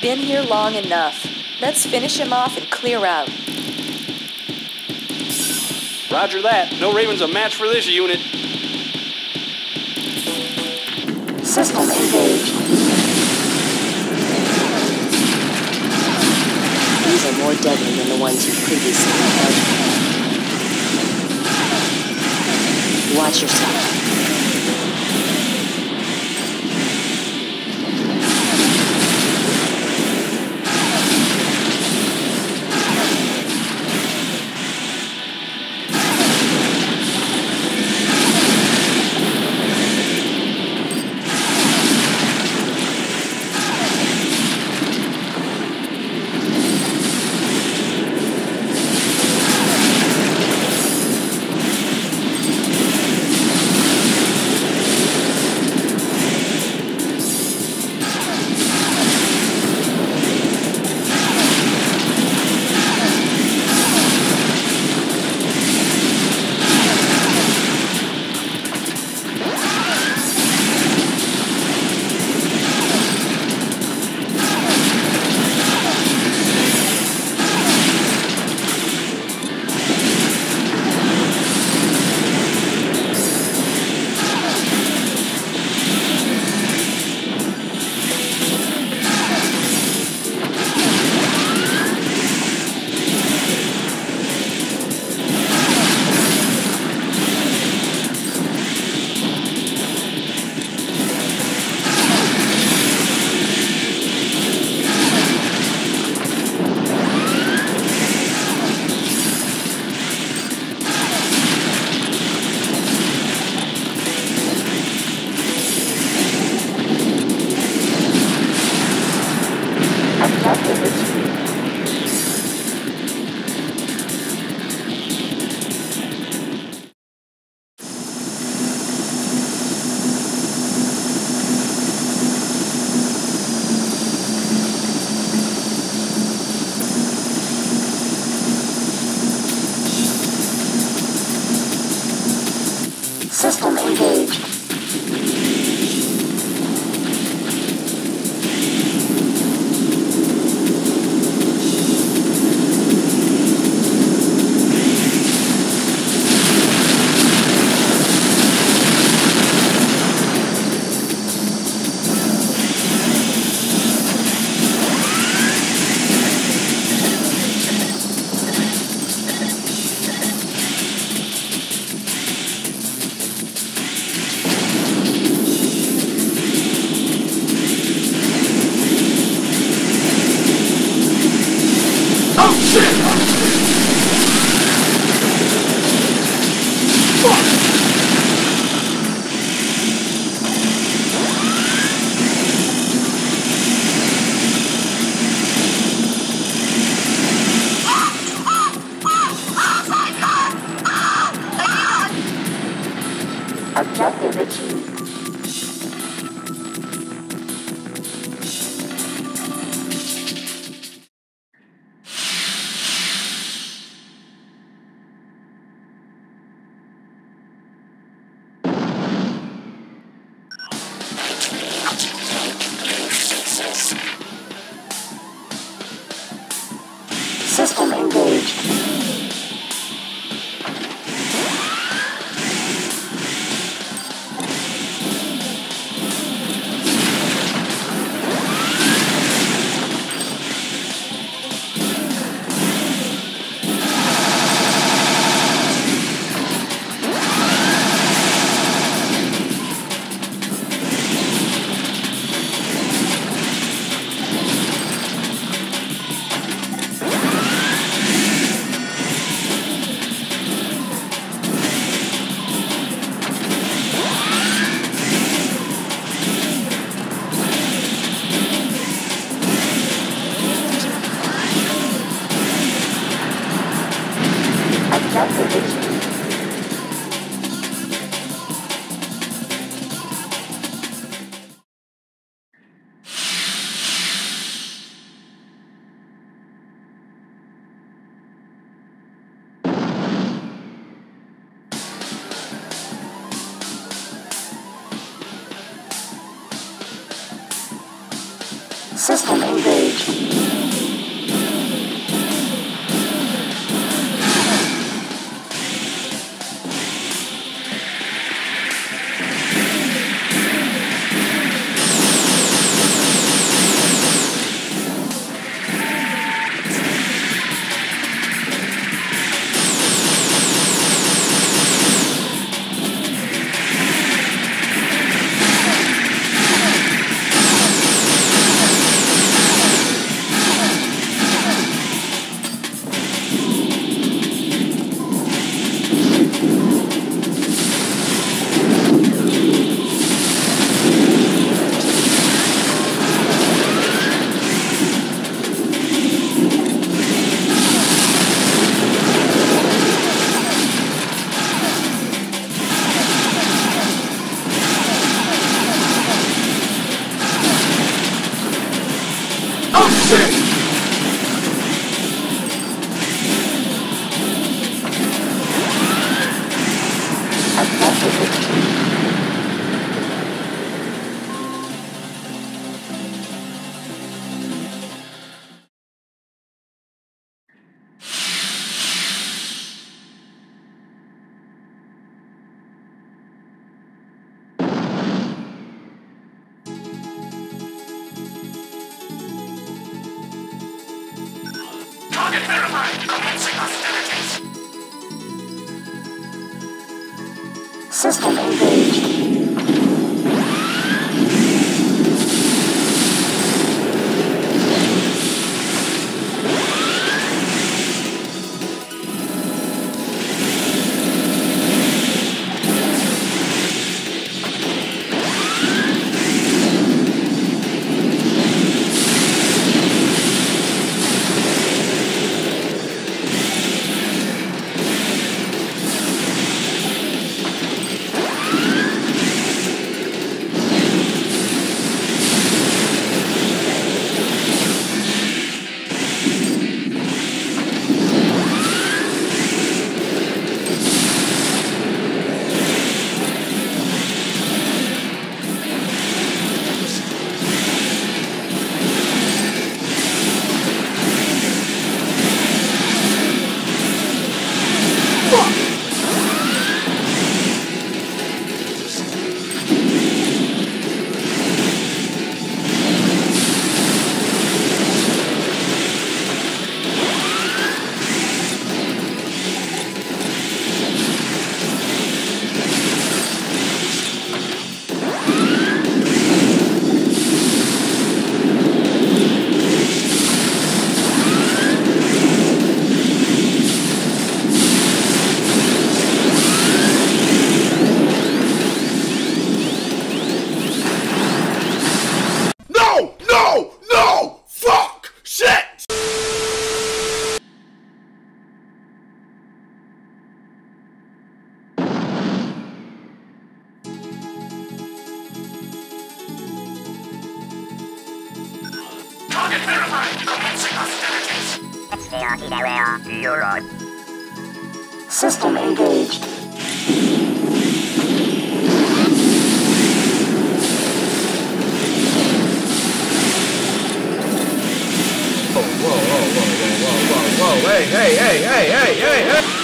We've been here long enough. Let's finish him off and clear out. Roger that. No Raven's a match for this unit. System engaged. These are more deadly than the ones you previously encountered. Watch yourself. System System engaged. System engaged. System engaged. Whoa, whoa, whoa, whoa, whoa, whoa, whoa, hey, hey, hey, hey, hey, hey, hey!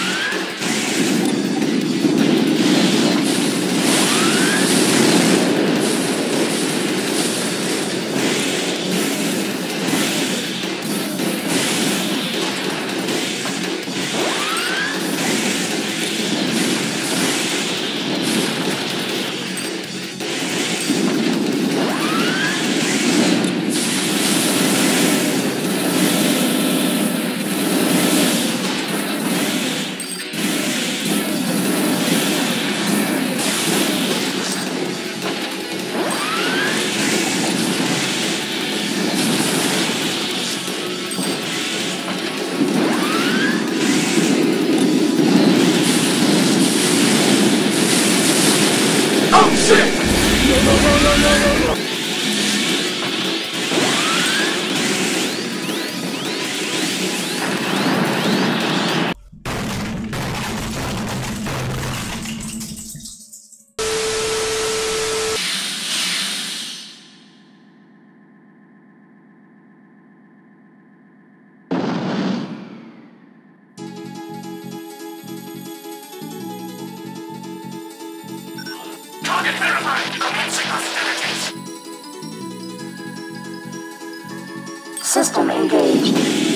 System engaged.